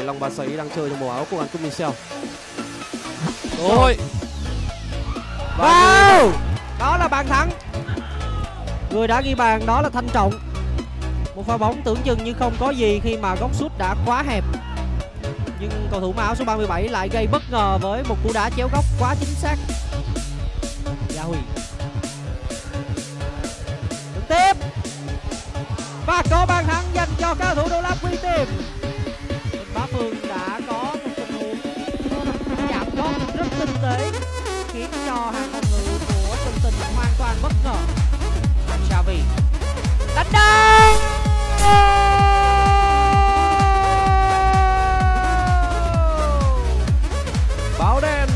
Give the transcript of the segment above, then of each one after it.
này Long Bá Sấy đang chơi trong màu áo của An Cung Michel. Rồi. Vào. Đó là bàn thắng. Người đã ghi bàn đó là Thanh Trọng. Một pha bóng tưởng chừng như không có gì khi mà góc sút đã quá hẹp. Nhưng cầu thủ mặc áo số 37 lại gây bất ngờ với một cú đá chéo góc quá chính xác. Gia Huy. Đứng tiếp. Và có bàn thắng dành cho cao thủ Đô Lắp Quy Tìm. Phương đã có một tình huống chạm gót rất tinh tế, khiến cho hàng phòng ngự của Tân Tình hoàn toàn bất ngờ. Xavi đánh đơn. Báo đen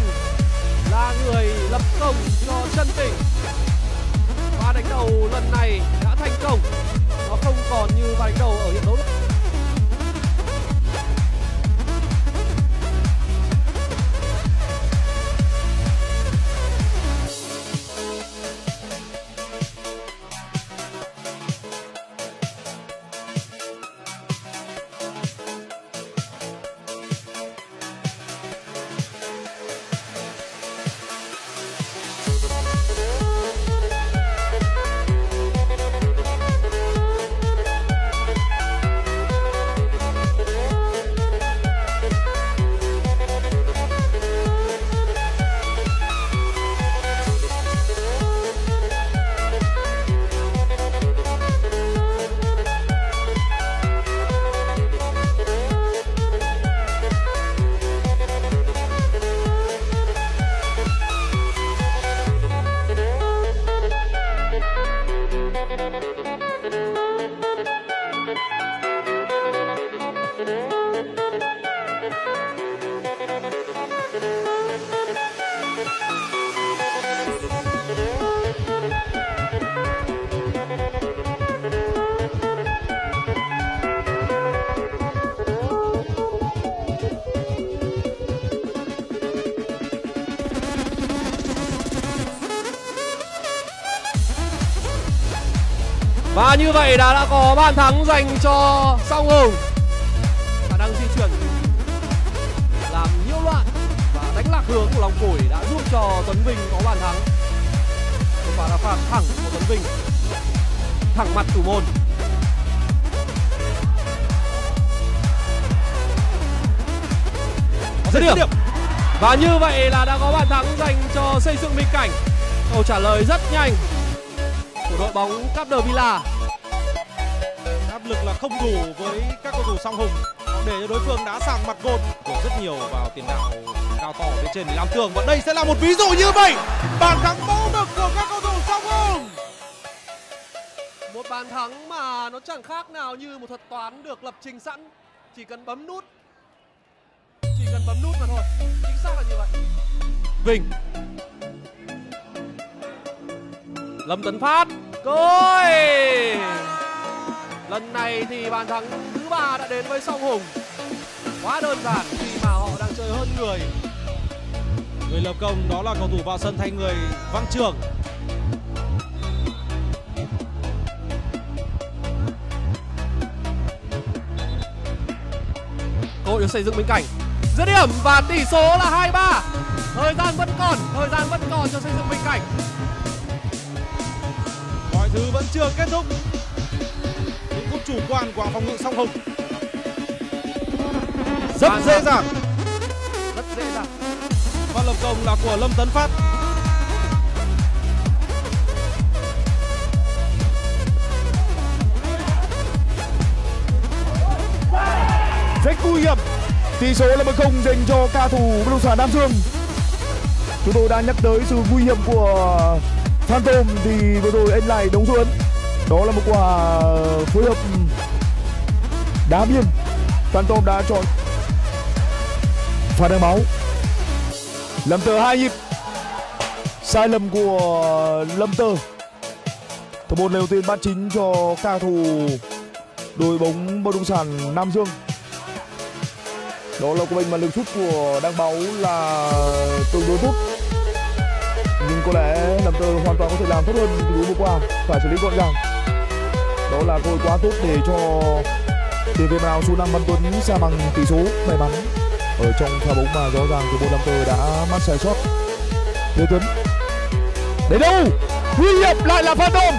là người lập công cho chân tỉnh. Và đánh đầu lần này Và như vậy đã đã có bàn thắng dành cho Song Hùng. Khả năng di chuyển làm nhiễu loạn và đánh lạc hướng của lòng Phổi đã giúp cho Tuấn Vinh có bàn thắng. Và là phạt thẳng của Tuấn Vinh. Thẳng mặt thủ môn. Dứt điểm. Và như vậy là đã có bàn thắng dành cho xây dựng Minh Cảnh Câu trả lời rất nhanh của đội bóng Capdevilla áp lực là không đủ với các cầu thủ song hùng để cho đối phương đá sang mặt gôn. Của rất nhiều vào tiền đạo cao to bên trên để làm tường. Và đây sẽ là một ví dụ như vậy. Bàn thắng mẫu mực của các cầu thủ song hùng. Một bàn thắng mà nó chẳng khác nào như một thuật toán được lập trình sẵn. Chỉ cần bấm nút. Chỉ cần bấm nút mà thôi. Chính xác là như vậy. Vinh. Lâm Tấn Phát Côi Lần này thì bàn thắng thứ ba đã đến với Song Hùng. Quá đơn giản khi mà họ đang chơi hơn người. Người lập công đó là cầu thủ vào sân thay người văn trường. Cơ hội được xây dựng bên cạnh. Dứt điểm và tỷ số là 2-3 thời gian vẫn còn thời gian vẫn còn cho xây dựng bên cạnh thứ vẫn chưa kết thúc. Những phút chủ quan của phòng ngự song hùng. Rất Bàn dễ dàng. rất dễ dàng. Và lập công là của lâm tấn phát. Rất nguy hiểm. Tỷ số là một không dành cho ca thủ bất động sản Nam Dương chúng tôi đã nhắc tới sự nguy hiểm của Phantom thì vừa rồi anh lại đóng dấu ấn. Đó là một quả phối hợp đá biên. Phantom đã chọn pha đăng máu. Lâm Tơ hai nhịp. Sai lầm của Lâm Tơ. Thủ môn đầu tiên bắt chính cho ca thủ đội bóng bất động sản Nam Dương. Đó là của mình mà lực sút của đăng Báu là tương đối tốt nhưng có lẽ Lâm Tơ hoàn toàn có thể làm tốt hơn từ vừa qua. Phải xử lý gọn gàng. Đó là cơ hội quá tốt để cho tiền vệ nào số 5 Văn Tuấn ra bằng tỷ số may mắn. Ở trong pha bóng mà rõ ràng thủ môn Lamter đã mắc sai sót. Lê Tuấn. Đến đâu? Nguy hiểm lại là Phan Đôm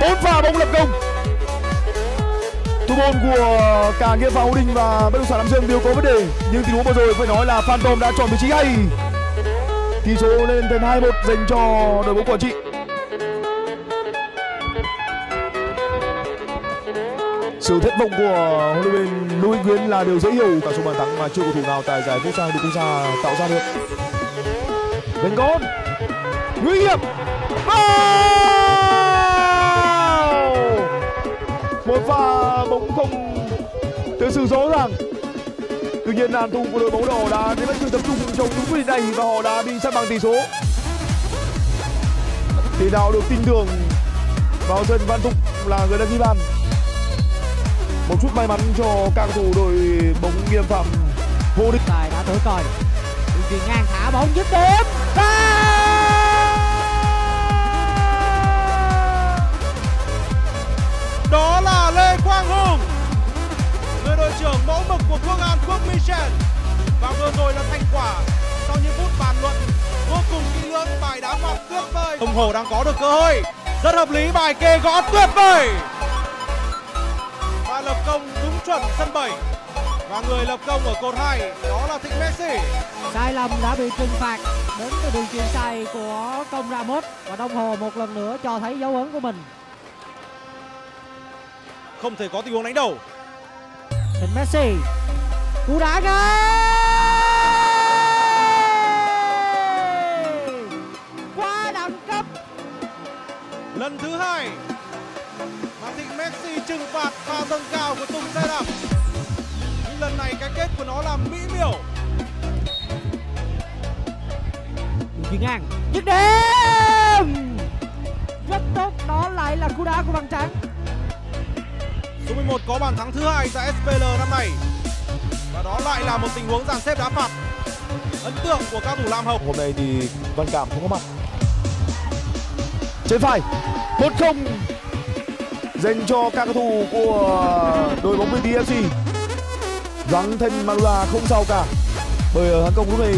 bốn pha bóng lập công. Thủ môn của cả nghĩa và Hữu Đình và bất động sản Nam Dương đều có vấn đề. Nhưng tình huống vừa rồi phải nói là Phan Đôm đã chọn vị trí hay tỷ số lên thành 2-1 dành cho đội bóng Quảng Trị. Sự thất vọng của huấn luyện viên Louis Nguyễn là điều dễ hiểu. Cả số bàn thắng mà chưa cầu thủ nào tại giải quốc gia được quốc gia tạo ra được. Bên con nguy hiểm. Vào một pha bóng không thực sự rõ ràng tuy nhiên hàng thủ của đội bóng đỏ đã vẫn chưa tập trung trong đúng quyết định này và họ đã bị sát bằng tỷ số. Thì nào được tin tưởng vào sân văn thục là người đã ghi bàn. Một chút may mắn cho các cầu thủ đội bóng nghiêm phạm vô địch. Tài đã thổi còi. Đường chuyền ngang thả bóng dứt điểm và michel và vừa rồi là thành quả sau những phút bàn luận vô cùng kỹ lưỡng bài đá phạt tuyệt vời. Hồng hổ đang có được cơ hội. Rất hợp lý bài kê gõ tuyệt vời. Và lập công đúng chuẩn sân bảy. Và người lập công ở cột 2 đó là Thịnh Messi. sai lầm đã bị trừng phạt đến từ đường chuyền sai của công Ramos. Và đồng hồ một lần nữa cho thấy dấu ấn của mình. Không thể có tình huống đánh đầu. Thịnh Messi cú đá ngay quá đẳng cấp Lần thứ hai mà Thịnh Messi trừng phạt pha dâng cao của Tùng xe đạp. Nhưng lần này cái kết của nó là mỹ miều. chuyền ngang dứt điểm rất tốt đó lại là cú đá của bằng trắng Số 11 có bàn thắng thứ hai tại SPL năm nay. Và đó lại là một tình huống dàn xếp đá phạt. Ấn tượng của cao thủ Lam Hồng. hôm nay thì Văn Cảm không có mặt. Trên phải, một không. Dành cho các cầu thủ của đội bóng VT FC gắng thân Manula không sao cả. Bởi ở hàng công lúc này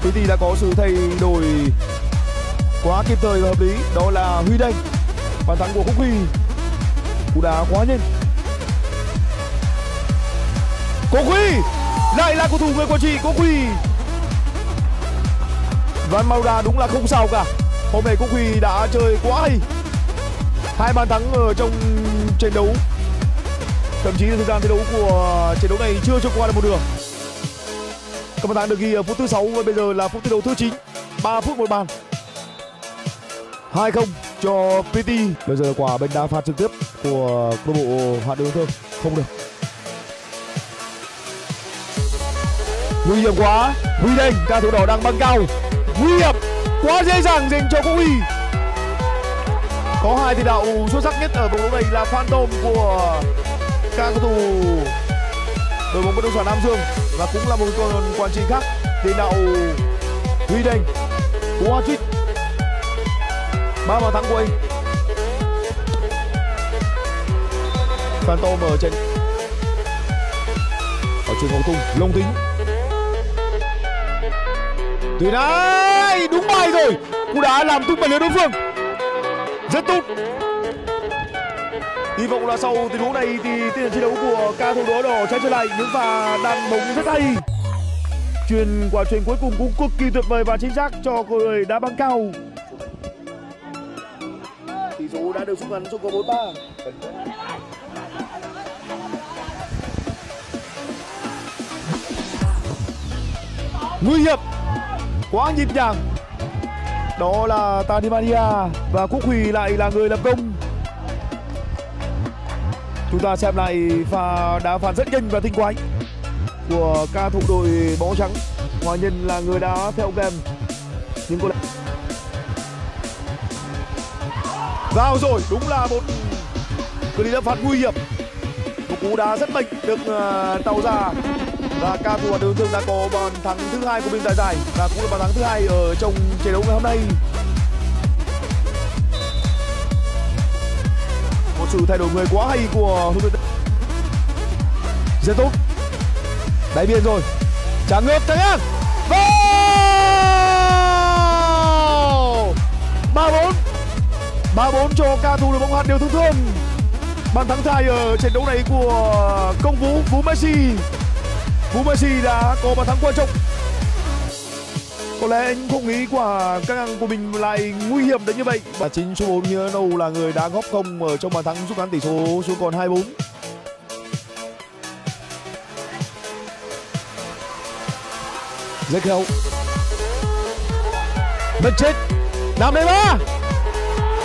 PT đã có sự thay đổi quá kịp thời và hợp lý. Đó là Huy Đanh, bàn thắng của Quốc Huy. Cú đá quá nhanh. Cố Quy, lại là cầu thủ người Quảng Trị Cố Quy. Van Maura đúng là không sao cả. Hôm nay Cố Quy đã chơi quá hay. Hai bàn thắng ở trong trận đấu. Thậm chí là thời gian thi đấu của trận đấu này chưa trôi qua được một đường Các bàn thắng được ghi ở phút thứ 6 và bây giờ là phút thi đấu thứ 9 3 phút một bàn. 2-0 cho PT Bây giờ quả bên đá phạt trực tiếp của câu lạc bộ Hạt Đường Thương Không được. Nguy hiểm quá. Huy đinh ca thủ đỏ đang băng cao. Nguy hiểm, quá dễ dàng dành cho quốc huy. Có hai tiền đạo xuất sắc nhất ở vòng đấu này là phan tôm của các cầu thủ đội bóng bất động sản nam dương và cũng là một con quản trị khác tiền đạo huy đinh cú hat trick ba bàn thắng của anh. Phan tôm ở trên. Ở trường hồng tung long tính Tùy đấy, đúng bài rồi. Cú đá làm tung bật lưới đối phương. Rất tốt. Hy vọng là sau tình huống này thì tinh thần đấu của ca thủ đỏ đỏ trái trở lại. Những pha đang bóng rất hay. Truyền quả truyền cuối cùng cũng cực kỳ tuyệt vời và chính xác cho người đá băng cao. Tỷ số đã được rút ngắn xuống có bốn ba. Nguy hiểm quá nhịp nhàng. Đó là Tanimania và Quốc Huy lại là người lập công. Chúng ta xem lại pha đá phạt rất nhanh và tinh quái của ca thủ đội bóng trắng. Hòa Nhân là người đá theo kèm. Nhưng có lẽ vào rồi đúng là một cú đá phạt nguy hiểm. Một cú đá rất mạnh được uh, tạo ra và ca thủ đường thương đã có bàn thắng thứ hai của mình tại giải và cũng là bàn thắng thứ hai ở trong trận đấu ngày hôm nay. Một sự thay đổi người quá hay của huấn luyện rất tốt. Đáy biên rồi. Trả ngược thắng ngang. Vào! ba bốn. ba bốn cho ca thủ đội bóng hạt điều thương thương. Bàn thắng thai ở trận đấu này của công vũ vũ messi vũ messi đã có bàn thắng quan trọng. Có lẽ anh không nghĩ quả căng ngang của mình lại nguy hiểm đến như vậy. Và chính số 4 như đâu là người đã góp công ở trong bàn thắng giúp ngắn tỷ số xuống còn 24 rất khéo. Mất chết năm đây ba.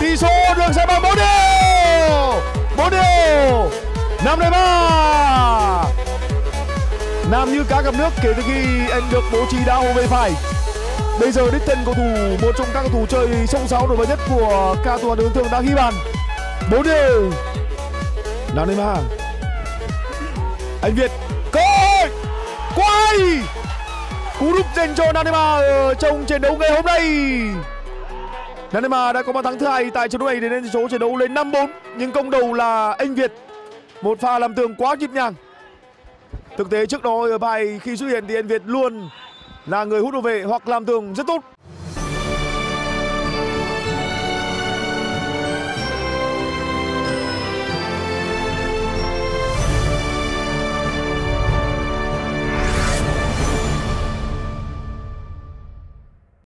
Tỷ số được sẽ bằng bốn đều. Bốn đều. Năm đây ba. Nam như cá gặp nước, kể từ khi anh được bố trí đá hồ về phải. Bây giờ đích thân cầu thủ, một trong các cầu thủ chơi sông sáo nổi bật nhất của ca thủ đường thường đã ghi bàn. Bốn đều. Nam Neymar Anh Việt, cơ hội. Quay. Cú đúp dành cho Nanema ở trong trận đấu ngày hôm nay. Nanema đã có bàn thắng thứ hai tại trận đấu này, để lên tỷ số trận đấu lên 5-4 nhưng công đầu là anh Việt. Một pha làm tường quá nhịp nhàng thực tế trước đó ở bài khi xuất hiện thì anh Việt luôn là người hút đồ vệ hoặc làm tường rất tốt.